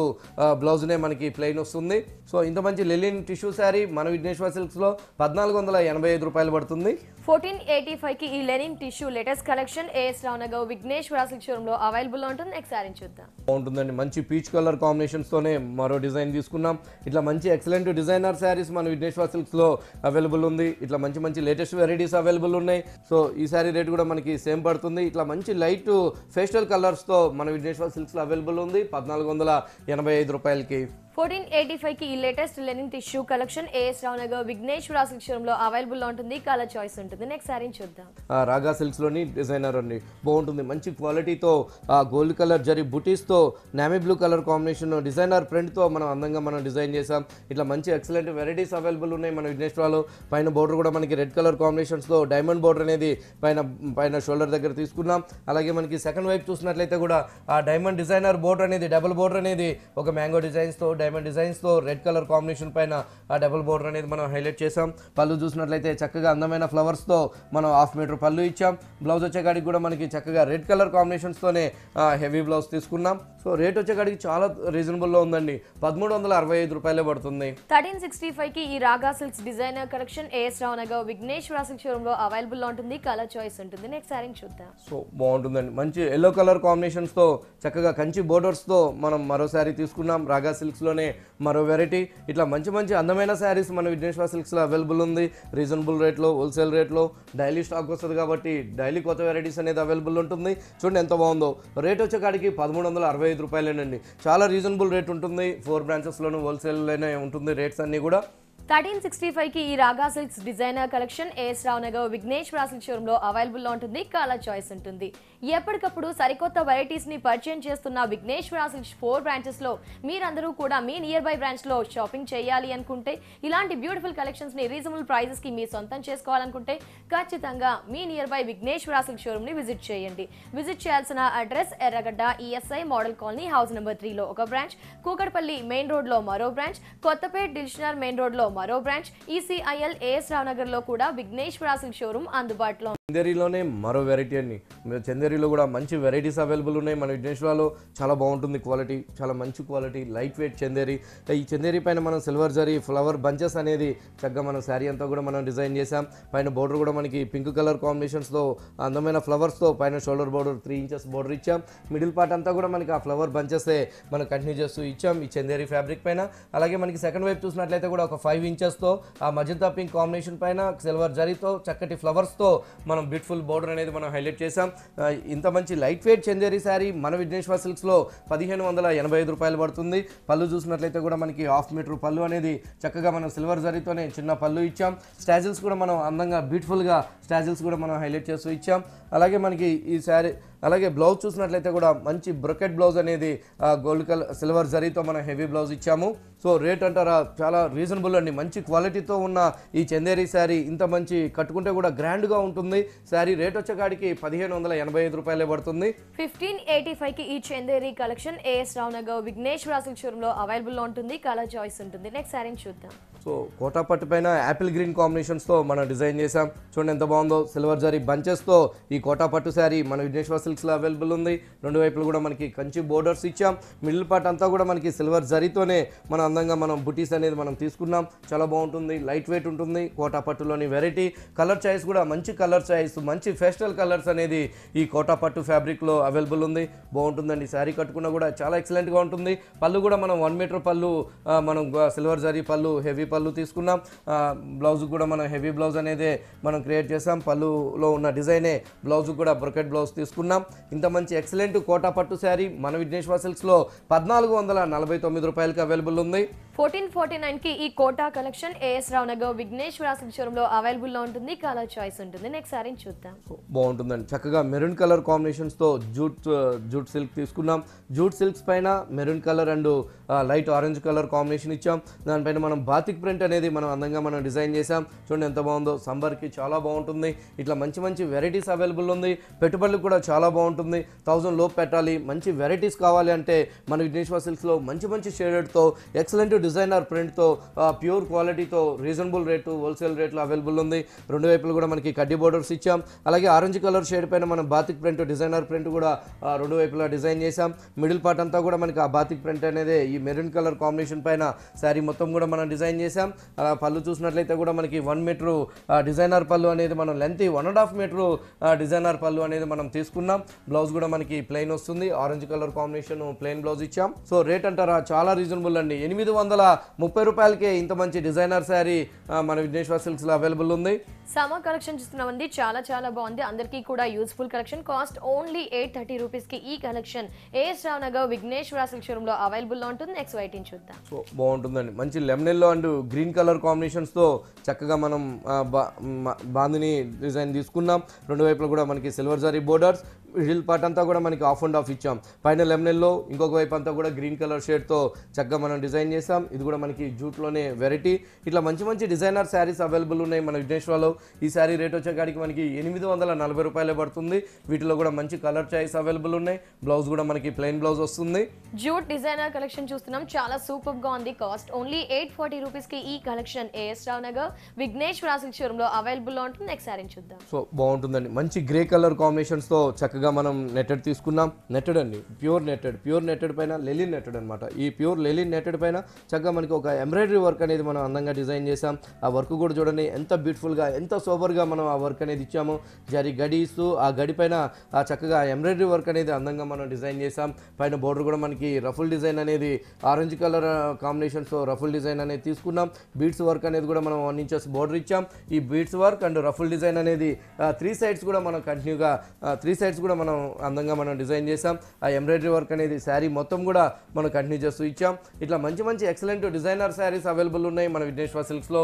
బ్లౌజ్నే మనకి ప్లెయిన్ వస్తుంది. సో ఇంత మంచి లెలిన్ టిష్యూ శారీ మన విఘ్నేశ్వర సిల్క్స్లో పద్నాలుగు వందల ఎనభై ఐదు రూపాయలు పడుతుంది. ఫోర్టీన్ ఎయిటీ ఫైవ్కి ఈ linen tissue latest collection AS Rao Nagar Vigneshwara silk షోరూమ్లో available ఉంటుంది. నెక్స్ట్ సారీ చూద్దాం. బాగుంటుందండి. మంచి పీచ్ కలర్ కాంబినేషన్స్తోనే మరో డిజైన్ తీసుకున్నాం. ఇట్లా మంచి ఎక్సలెంట్ డిజైనర్ శారీస్ మన విఘ్నేశ్వర సిల్క్స్లో అవైలబుల్ ఉంది. ఇట్లా మంచి మంచి లేటెస్ట్ వెరైటీస్ అవైలబుల్ ఉన్నాయి. సో ఈ శారీ రేట్ కూడా మనకి సేమ్ పడుతుంది. ఇట్లా మంచి లైట్ ఫేషియల్ కలర్స్తో మన విఘ్నేశ్వర సిల్క్స్లో అవైలబుల్ ఉంది. పద్నాలుగు వందల ఎనభై ఐదు రూపాయలకి ఫోర్టీన్ ఎయిటీ ఫైవ్కి ఈ latest linen tissue collection AS Rao Nagar Vigneshwara శిక్షణంలో అవైలబుల్లో లో అవైలబుల్ ఉంటుంది. కలర్ చాయిస్ ఉంటుంది. నెక్స్ట్ సారీ చూద్దాం. రాగా సిల్క్స్లోని డిజైనర్ అండి. బాగుంటుంది. మంచి క్వాలిటీతో ఆ గోల్డ్ కలర్ జరి బుటీస్తో నామీ బ్లూ కలర్ కాంబినేషన్ డిజైనర్ ప్రింట్తో మనం అందంగా మనం డిజైన్ చేసాం ఇట్లా మంచి ఎక్సలెంట్ వెరైటీస్ అవైలబుల్ ఉన్నాయి మన విఘ్నేశ్వరాలో పైన బోర్డర్ కూడా మనకి రెడ్ కలర్ కాంబినేషన్స్తో డైమండ్ బోర్డర్ అనేది పైన పైన షోల్డర్ దగ్గర తీసుకున్నాం. అలాగే మనకి సెకండ్ వైపు చూసినట్లయితే కూడా ఆ డైమండ్ డిజైనర్ బోర్డర్ అనేది డబుల్ బోర్డర్ అనేది ఒక మ్యాంగో డిజైన్స్తో డైమండ్ డిజైన్స్తో రెడ్ కలర్ కాంబినేషన్ పైన ఆ డబుల్ బోర్డర్ అనేది మనం హైలైట్ చేసాం పళ్ళు చూసినట్లయితే చక్కగా అందమైన ఫ్లవర్స్తో మనం హాఫ్ మీటర్ పళ్ళు ఇచ్చాం. బ్లౌజ్ వచ్చేకాడికి కూడా మనకి చక్కగా రెడ్ కలర్ కాంబినేషన్స్తోనే హెవీ బ్లౌజ్ తీసుకున్నాం. సో రేట్ వచ్చేకాడికి చాలా రీజనబుల్లో ఉందండి. పదమూడు వందల అరవై ఐదు రూపాయలే పడుతుంది. థర్టీన్ సిక్స్టీ ఫైవ్కి ఈ Raga silks designer collection AS Rao Nagar Vigneshwara silk షోరూమ్లో available ఉంటుంది. కలర్ చాయిస్ ఉంటుంది. నెక్స్ట్ సారీ చూద్దాం. సో బాగుంటుందండి. మంచి ఎల్లో కలర్ కాంబినేషన్స్తో చక్కగా కంచి బోర్డర్స్తో మనం మరో శారీ తీసుకున్నాం. రాగా సిల్క్స్లోనే మరో వెరైటీ ఇట్లా మంచి మంచి అందమైన శారీస్ మన విఘ్నేశ్వర సిల్క్స్లో అవైలబుల్ ఉంది. రీజనబుల్ రేట్లో హోల్సేల్ రేట్లో డైలీ స్టాక్ వస్తుంది కాబట్టి డైలీ కొత్త వెరైటీస్ అనేది అవైలబుల్ ఉంటుంది. చూడండి ఎంత బాగుందో. రేట్ వచ్చే కాడికి పదమూడు వందల అరవై ఐదు రూపాయలేనండి. చాలా రీజనబుల్ రేట్ ఉంటుంది. ఫోర్ బ్రాంచెస్లోనూ హోల్సేల్లోనే ఉంటుంది. రేట్స్ అన్నీ కూడా థర్టీన్ సిక్స్టీ ఫైవ్కి ఈ Raga silks designer collection AS Rao Nagar Vigneshwara షోరూంలో షోరూమ్ ఉంటుంది. కలర్ చాయిస్ ఉంటుంది. ఎప్పటికప్పుడు సరికొత్త వెరైటీస్ని పరిచయం చేస్తున్న విఘ్నేష్ సిల్క్స్ ఫోర్ బ్రాంచెస్లో మీరందరూ కూడా మీ నియర్ బై బ్రాంచ్లో షాపింగ్ చేయాలి అనుకుంటే ఇలాంటి బ్యూటిఫుల్ కలెక్షన్స్ని రీజనబుల్ ప్రైజెస్కి మీ సొంతం చేసుకోవాలనుకుంటే ఖచ్చితంగా మీ నియర్ బై విఘ్నేష్ సిల్క్ షోరూమ్ని విజిట్ చేయండి. విజిట్ చేయాల్సిన address Erragadda ESI model colony house number త్రీలో ఒక బ్రాంచ్ కూకట్పల్లి మెయిన్ రోడ్లో మరో బ్రాంచ్ కొత్తపేట డివిజనల్ మెయిన్ రోడ్లో మరో బ్రాంచ్ ఈసీఐఎల్ ఏఎస్ రావు లో కూడా విఘ్నేశ్వర సిల్క్ షోరూమ్ అందుబాటులో చందేరిలోనే మరో వెరైటీ అండి. చందేరిలో కూడా మంచి వెరైటీస్ అవైలబుల్ ఉన్నాయి. మన విఘ్నేశ్వరాలో చాలా బాగుంటుంది క్వాలిటీ చాలా మంచి క్వాలిటీ లైట్ వెయిట్ చందేరి. ఈ చందేరి పైన మనం సిల్వర్ జరీ ఫ్లవర్ బంచెస్ అనేది చక్కగా మన శారీ అంతా కూడా మనం డిజైన్ చేసాం పైన బోర్డర్ కూడా మనకి పింక్ కలర్ కాంబినేషన్స్తో అందమైన ఫ్లవర్స్తో పైన shoulder border three inches border ఇచ్చాం. మిడిల్ పార్ట్ అంతా కూడా మనకి ఆ ఫ్లవర్ బంచెసే మనం కంటిన్యూ చేస్తూ ఇచ్చాం ఈ చందేరి ఫ్యాబ్రిక్ పైన. అలాగే మనకి సెకండ్ వైపు చూసినట్లయితే కూడా ఒక ఫైవ్ ఇంచెస్తో ఆ మజంతా పింక్ కాంబినేషన్ పైన సిల్వర్ జరీతో చక్కటి ఫ్లవర్స్తో మనం బ్యూటిఫుల్ బోర్డర్ అనేది మనం హైలైట్ చేసాం ఇంత మంచి లైట్ వెయిట్ చందేరి శారీ మన విఘ్నేశ్వర సిల్క్స్లో పదిహేను వందల ఎనభై ఐదు రూపాయలు పడుతుంది. పళ్ళు చూసినట్లయితే కూడా మనకి హాఫ్ మీటర్ పళ్ళు అనేది చక్కగా మనం సిల్వర్ జరీతోనే చిన్న పళ్ళు ఇచ్చాం. స్టాజిల్స్ కూడా మనం అందంగా బ్యూటిఫుల్గా స్టాజిల్స్ కూడా మనం హైలైట్ చేస్తూ ఇచ్చాం. అలాగే మనకి ఈ శారీ అలాగే బ్లౌజ్ చూసినట్లయితే కూడా మంచి బ్రొకెట్ బ్లౌజ్ అనేది గోల్డ్ కలర్ సిల్వర్ జరీతో మనం హెవీ బ్లౌజ్ ఇచ్చాము. సో రేట్ అంటారా చాలా రీజనబుల్ అండి. మంచి క్వాలిటీతో ఉన్న ఈ చందేరి శారీ ఇంత మంచి కట్టుకుంటే కూడా గ్రాండ్గా ఉంటుంది. శారీ రేట్ వచ్చేకాడికి పదిహేను వందల ఎనభై ఐదు రూపాయలే పడుతుంది. ఫిఫ్టీన్ ఎయిటీ ఫైవ్కి ఈ Chanderi collection as Rao Nagar Vighneshwara silk showroom ఉంటుంది. కలర్ చాయిస్ ఉంటుంది. నెక్స్ట్ శారీని చూద్దాం. సో కోటా పట్టు పైన యాపిల్ గ్రీన్ కాంబినేషన్స్తో మనం డిజైన్ చేసాం చూడండి ఎంత బాగుందో. సిల్వర్ జరీ బంచెస్తో ఈ కోటా పట్టు శారీ మన విఘ్నేశ్వర సిల్క్స్లో అవైలబుల్ ఉంది. రెండు వైపులు కూడా మనకి కంచి బోర్డర్స్ ఇచ్చాం. మిడిల్ పార్ట్ అంతా కూడా మనకి సిల్వర్ జరీతోనే మనం అందంగా మనం బుటీస్ అనేది మనం తీసుకున్నాం. చాలా బాగుంటుంది. లైట్ వెయిట్ ఉంటుంది. కోటా పట్టులోని వెరైటీ కలర్ చాయిస్ కూడా మంచి కలర్ చాయిస్ మంచి ఫెస్టల్ కలర్స్ అనేది ఈ కోటా పట్టు ఫ్యాబ్రిక్లో అవైలబుల్ ఉంది. బాగుంటుందండి. శారీ కట్టుకున్నా కూడా చాలా ఎక్సలెంట్గా ఉంటుంది. పళ్ళు కూడా మనం వన్ మీటర్ పళ్ళు మనం సిల్వర్ జరీ పళ్ళు హెవీ పళ్ళు తీసుకున్నాం. బ్లౌజ్ కూడా మనం హెవీ బ్లౌజ్ అనేది మనం క్రియేట్ చేసాం. పళ్ళులో ఉన్న డిజైనే బ్లౌజ్ కూడా బ్రొకెట్ బ్లౌజ్ తీసుకున్నాం. ఇంత మంచి ఎక్సలెంట్ కోటా పట్టు శారీ మన విఘ్నేశ్వర సిల్క్స్లో పద్నాలుగు వందల నలభై తొమ్మిది రూపాయలకి అవైలబుల్ ఉంది. ఫోర్టీన్ ఫార్టీ నైన్కి ఈ Kota collection AS Rao Nagar Vigneshwara silk షోరూమ్లో అవైలబుల్లో ఉంటుంది. కలర్ చాయిస్ ఉంటుంది. నెక్స్ట్ సారీ చూద్దాం. బాగుంటుందండి. చక్కగా మెరూన్ కలర్ కాంబినేషన్స్తో జూట్ జూట్ సిల్క్ తీసుకున్నాం. జూట్ సిల్క్స్ పైన maroon colour and light orange colour combination ఇచ్చాం. దానిపైన మనం బాతిక్ ప్రింట్ అనేది మనం అందంగా మనం డిజైన్ చేసాం చూడండి ఎంత బాగుందో. సంబర్కి చాలా బాగుంటుంది. ఇట్లా మంచి మంచి వెరైటీస్ అవైలబుల్ ఉంది. పెట్టుబడులు కూడా చాలా బాగుంటుంది. థౌజండ్ లోపు పెట్టాలి. మంచి వెరైటీస్ కావాలి అంటే మన విఘ్నేశ్వర సిల్క్స్లో మంచి మంచి షేడెడ్తో ఎక్సలెంట్ డిజైనర్ ప్రింట్తో ప్యూర్ క్వాలిటీతో రీజనబుల్ రేటు హోల్సేల్ రేట్లో అవైలబుల్ ఉంది. రెండు వైపులు కూడా మనకి కడ్డీ బోర్డర్స్ ఇచ్చాం. అలాగే ఆరెంజ్ కలర్ షేడ్ పైన మనం బాతిక్ ప్రింట్ డిజైనర్ ప్రింట్ కూడా రెండు వైపులా డిజైన్ చేసాం మిడిల్ పార్ట్ అంతా కూడా మనకి ఆ బాతిక్ ప్రింట్ అనేది ఈ మెరూన్ కలర్ కాంబినేషన్ పైన శారీ మొత్తం కూడా మనం డిజైన్ చేసాం అలా పళ్ళు చూసినట్లయితే కూడా మనకి వన్ మీటరు డిజైనర్ పళ్ళు అనేది మనం length one and half metre designer పళ్ళు అనేది మనం తీసుకున్నాం. బ్లౌజ్ కూడా మనకి ప్లెయిన్ వస్తుంది. Orange colour combination plain blouse ఇచ్చాం. సో రేట్ అంటారా? చాలా రీజనబుల్ అండి. ఎనిమిది వందల ముప్పై రూపాయలకే ఇంత మంచి డిజైనర్ శారీ మన విఘ్నేశ్వర సిల్క్స్లో అవైలబుల్ ఉంది. సమ్మర్ కలెక్షన్ చూస్తున్నామండి. చాలా చాలా బాగుంది. అందరికీ కూడా useful collection cost only eight thirty రూపీస్కి ఈ collection AS Rao Nagar Vigneshwara silk అవైలబుల్లో ఉంటుంది. నెక్స్ట్ వైటింగ్ చూద్దాం. సో బాగుంటుందండి. మంచి lemon yellow and green colour కాంబినేషన్స్తో చక్కగా మనం బా- బాందిని డిజైన్ తీసుకున్నాం. రెండు వైపులు కూడా మనకి silver zari borders middle part అంతా కూడా మనకి ఆఫ్ అండ్ ఆఫ్ ఇచ్చాం. పైన లెమన్ ఎల్లో ఇంకొక వైపు అంతా కూడా గ్రీన్ కలర్ షేడ్తో చక్కగా మనం డిజైన్ చేసాం ఇది కూడా మనకి జూట్లోనే వెరైటీ. ఇట్లా మంచి మంచి డిజైనర్ శారీస్ అవైలబుల్ ఉన్నాయి మన విఘ్నేశ్వర్లో ఈ శారీ రేట్ వచ్చేకాడికి మనకి ఎనిమిది వందల నలభై రూపాయలే పడుతుంది. వీటిలో కూడా మంచి కలర్ చాయిస్ అవైలబుల్ ఉన్నాయి. బ్లౌజ్ కూడా మనకి ప్లెయిన్ బ్లౌజ్ వస్తుంది. జూట్ డిజైనర్ కలెక్షన్ చూస్తున్నాం. చాలా సూపర్గా ఉంది కాస్ట్. ఓన్లీ ఎయిట్ ఫార్టీ రూపీస్కి ఈ collection AS Rao Nagar. Vigneshwara silk షోరూమ్లో available ఉంటుంది. నెక్స్ట్ సారీ చూద్దాం. సో బాగుంటుందండి. మంచి గ్రే కలర్ కాంబినేషన్స్తో చక్కగా చక్కగా మనం నెట్టెడ్ తీసుకున్నాం. నెట్టెడ్ అండి. Pure netted. ప్యూర్ నెట్టెడ్ పైన లెలిన్ నెట్టెడ్ అనమాట ఈ ప్యూర్ లెలిన్ నెట్టెడ్ పైన చక్కగా మనకి ఒక ఎంబ్రాయిడరీ వర్క్ అనేది మనం అందంగా డిజైన్ చేసాం ఆ వర్క్ కూడా చూడండి ఎంత బ్యూటిఫుల్గా ఎంత సోబర్గా మనం ఆ వర్క్ అనేది ఇచ్చాము. జరి గడీస్ ఆ గడి పైన ఆ చక్కగా ఎంబ్రాయిడరీ వర్క్ అనేది అందంగా మనం డిజైన్ చేసాం పైన బోర్డర్ కూడా మనకి రఫుల్ డిజైన్ అనేది ఆరెంజ్ కలర్ కాంబినేషన్స్తో రఫుల్ డిజైన్ అనేది తీసుకున్నాం. బీట్స్ వర్క్ అనేది కూడా మనం వన్ ఇంచెస్ బోర్డర్ ఇచ్చాం. ఈ beads work and ruffle design అనేది త్రీ సైడ్స్ కూడా మనం కంటిన్యూగా త్రీ సైడ్స్ కూడా మనం అందంగా మనం డిజైన్ చేసాం ఆ ఎంబ్రాయిడరీ వర్క్ అనేది శారీ మొత్తం కూడా మనం కంటిన్యూ చేస్తూ ఇచ్చాం. ఇట్లా మంచి మంచి ఎక్సలెంట్ డిజైనర్ శారీస్ అవైలబుల్ ఉన్నాయి. మన విఘ్నేశ్వర సిల్క్స్లో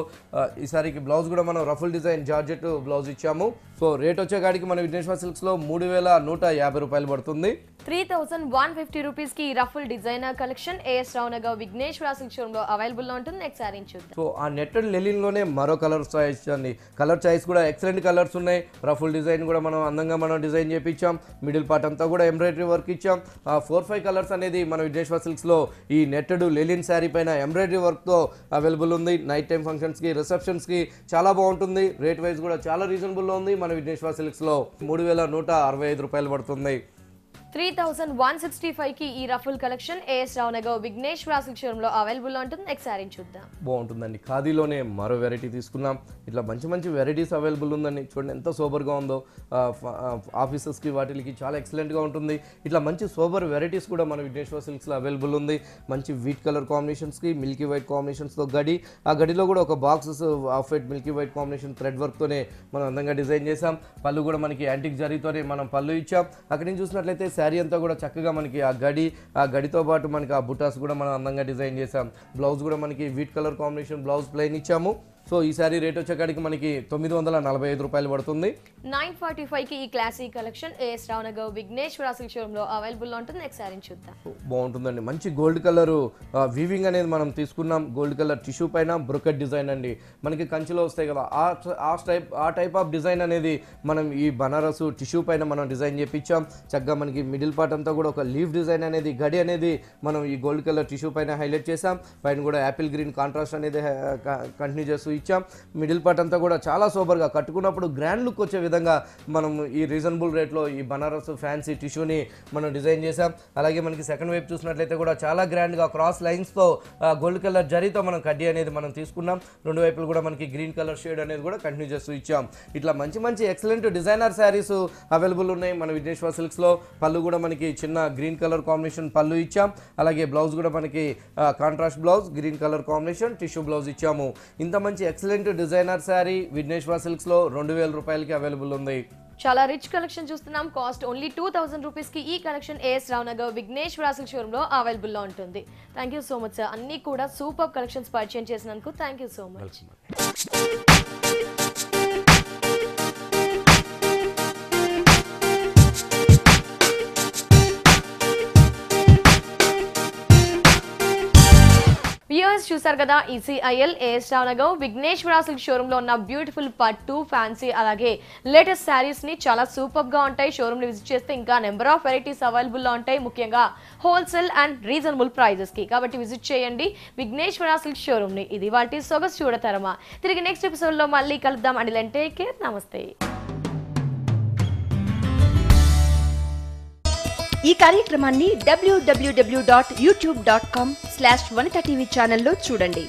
ఈ సారీకి బ్లౌజ్ కూడా మనం రఫుల్ డిజైన్ జార్జెట్ బ్లౌజ్ ఇచ్చాము. సో రేట్ వచ్చే కాడికి మన విఘ్నేశ్వర సిల్క్స్లో మూడు వేల నూట యాభై రూపాయలు పడుతుంది. త్రీ థౌసండ్ వన్ ఫిఫ్టీ రూపీస్కి ruffle designer collection AS Rao Nagar Vighneshwara silk షోరూమ్లో అవైలబుల్లో ఉంటుంది. నెక్స్ట్ సారీ చూద్దాం. సో ఆ నెట్టెడ్ లెలిన్లోనే మరో కలర్ చాయిస్ అండి. కలర్ చాయిస్ కూడా ఎక్సలెంట్ కలర్స్ ఉన్నాయి. రఫుల్ డిజైన్ కూడా మనం అందంగా మనం డిజైన్ ఇచ్చాం మిడిల్ పార్ట్ అంతా కూడా ఎంబ్రాయిడరీ వర్క్ ఇచ్చాం. ఆ ఫోర్ ఫైవ్ కలర్స్ అనేది మన విఘ్నేశ్వర సిల్క్స్లో ఈ నెట్టడు లెలిన్ శారీ పైన ఎంబ్రాయిడరీ వర్క్తో అవైలబుల్ ఉంది. నైట్ టైం ఫంక్షన్స్కి రిసెప్షన్స్కి చాలా బాగుంటుంది. రేట్ వైజ్ కూడా చాలా రీజనబుల్లో ఉంది మన విఘ్నేశ్వర సిల్క్స్లో మూడు వేల నూట అరవై ఐదు రూపాయలు పడుతుంది. త్రీ థౌసండ్ వన్ సిక్స్టీ ఫైవ్కి ఈ ruffle collection AS Rao Nagar Vighneshwara silk available ఉంటుంది. నెక్స్ట్ సారీ చూద్దాం. బాగుంటుందండి. ఖాదీలోనే మరో వెరైటీ తీసుకున్నాం ఇట్లా మంచి మంచి వెరైటీస్ అవైలబుల్ ఉందండి. చూడండి ఎంత సూపర్గా ఉందో. ఆఫీసెస్కి వాటికి చాలా ఎక్సలెంట్గా ఉంటుంది. ఇట్లా మంచి సూపర్ వెరైటీస్ కూడా మన విఘ్నేశ్వర సిల్క్స్లో అవైలబుల్ ఉంది. మంచి వీట్ కలర్ కాంబినేషన్స్కి మిల్కీ వైట్ కాంబినేషన్స్తో గడి. ఆ గడిలో కూడా ఒక boxes of white milky white combination thread వర్క్తోనే మనం అందంగా డిజైన్ చేసాం పళ్ళు కూడా మనకి యాంటిక్ జరీతోనే మనం పళ్ళు ఇచ్చాం. అక్కడి నుంచి చూసినట్లయితే శారీ అంతా కూడా చక్కగా మనకి ఆ గడి ఆ గడితో పాటు మనకి ఆ బుటాస్ కూడా మనం అందంగా డిజైన్ చేసాం బ్లౌజ్ కూడా మనకి wheat colour combination blouse plain ఇచ్చాము. సో ఈ శారీ రేట్ వచ్చేకాడికి మనకి తొమ్మిది వందల నలభై ఐదు రూపాయలు పడుతుంది. నైన్ ఫార్టీ ఫైవ్కి ఈ classic collection A S Rao Nagar Vigneshwara silk షోరూమ్లో అవైలబుల్లో ఉంటుంది నెక్స్ట్ శారీ చూద్దాం బాగుంటుందండి. మంచి గోల్డ్ కలర్ వీవింగ్ అనేది మనం తీసుకున్నాం. గోల్డ్ కలర్ టిష్యూ పైన బ్రొకెట్ డిజైన్ అండి. మనకి కంచిలో వస్తాయి కదా ఆ ఆ టైప్ ఆ టైప్ ఆఫ్ డిజైన్ అనేది మనం ఈ బనారస్ టిష్యూ పైన మనం డిజైన్ చేపించాం. చక్కగా మనకి మిడిల్ పార్ట్ అంతా కూడా ఒక లీఫ్ డిజైన్ అనేది గడి అనేది మనం ఈ గోల్డ్ కలర్ టిష్యూ పైన హైలైట్ చేసాం పైన కూడా యాపిల్ గ్రీన్ కాంట్రాస్ట్ అనేది కంటిన్యూ చేస్తూ ఇచ్చాం. మిడిల్ పార్ట్ అంతా కూడా చాలా సూపర్గా కట్టుకున్నప్పుడు గ్రాండ్ లుక్ వచ్చే విధంగా మనం ఈ రీజనబుల్ రేట్లో ఈ బనారస్ ఫ్యాన్సీ టిష్యూని మనం డిజైన్ చేసాం అలాగే మనకి సెకండ్ వైపు చూసినట్లయితే కూడా చాలా గ్రాండ్గా క్రాస్ లైన్స్తో గోల్డ్ కలర్ జరీతో మనం కడ్డీ అనేది మనం తీసుకున్నాం. రెండు వైపులు కూడా మనకి గ్రీన్ కలర్ షేడ్ అనేది కూడా కంటిన్యూ చేస్తూ ఇచ్చాం. ఇట్లా మంచి మంచి ఎక్సలెంట్ డిజైనర్ శారీస్ అవైలబుల్ ఉన్నాయి మన విఘ్నేశ్వర సిల్క్స్లో. పళ్ళు కూడా మనకి చిన్న గ్రీన్ కలర్ కాంబినేషన్ పళ్ళు ఇచ్చాం. అలాగే బ్లౌజ్ కూడా మనకి contrast blouse green colour combination tissue blouse ఇచ్చాము. ఇంత మంచి ఎక్సలెంట్ డిజైనర్ శారీ విఘ్నేశ్వర సిల్క్స్లో రెండు వేల రూపాయలకి అవైలబుల్ ఉంది. చాలా రిచ్ కలెక్షన్ చూస్తున్నాం. కాస్ట్ ఓన్లీ టూ థౌసండ్ రూపీస్కి ఈ collection A S Rao Nagar Vigneshwara silk షోరూమ్లో అవైలబుల్లో ఉంటుంది. Thank you so much sir అన్ని కూడా సూపర్ కలెక్షన్స్ పరిచయం చేసినందుకు thank you so much viewers చూసారు కదా E C I L A S Nagar Vigneshwara silk షోరూమ్లో ఉన్న బ్యూటిఫుల్ పట్టు ఫ్యాన్సీ అలాగే లేటెస్ట్ శారీస్ని చాలా సూపర్గా ఉంటాయి. షోరూమ్ని విజిట్ చేస్తే ఇంకా నెంబర్ ఆఫ్ వెరైటీస్ అవైలబుల్లో ఉంటాయి. ముఖ్యంగా హోల్సేల్ అండ్ రీజనబుల్ ప్రైజెస్కి. కాబట్టి విజిట్ చేయండి విఘ్నేశ్వర సిల్క్ షోరూమ్ని. ఇది వాటి సొగసు చూడతరమా. తిరిగి నెక్స్ట్ ఎపిసోడ్లో మళ్ళీ కలుద్దాం. అండి టేక్ కేర్ నమస్తే. ఈ కార్యక్రమాన్ని డబ్ల్యూడబ్ల్యూడబ్ల్యూ dot YouTube dot com slash Vanitha TV ఛానల్లో చూడండి.